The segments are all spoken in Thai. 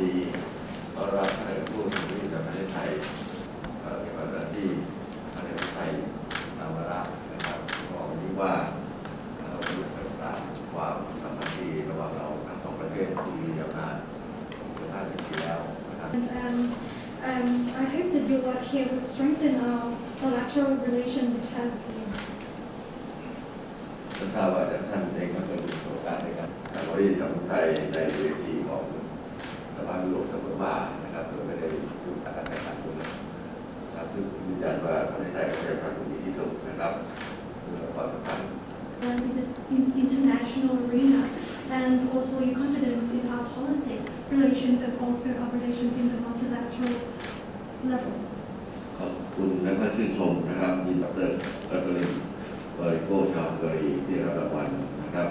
ดีต้อนรับให้ผู้ที่มีจากประเทศไทยมีภาษาที่ประเทศไทยนามรักนะครับบอกนี้ว่าเราดูสายตาความสัมพัคคีระหว่างเราทั้งสองประเทศที่มียาวนานเกือบ50ปีแล้วนะครับ Um, I hope the deal out here would strengthen our bilateral relation which has been ทราบว่าท่านเองก็เคยมีประสบการณ์ในการบริษัทไทยในเวที ของสภายุโรปเสมอมานะครับโดยไม่ได้ดูการแข่งขันด้วยนะครับซึ่งยืนยันว่าประเทศไทยก็จะทำดีที่สุดนะครับเพื่อความสัมพันธ์ um, in the in- international arena and also your confidence in our politics relations and also our relations in the multilateral level. ขอบคุณและก็ชื่นชมนะครับมีดรกาตลินเกอริโกชาวฮังการีที่ได้รับรางวัลนะครับ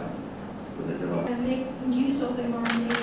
คุณจะบอก And make use of mRNA